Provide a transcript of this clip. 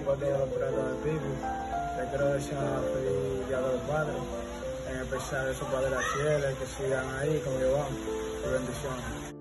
propósito de los presos de Pipi. Le quiero desear feliz Día de los Padres, en especial a sus padres fieles que sigan ahí como yo van. Y bendiciones.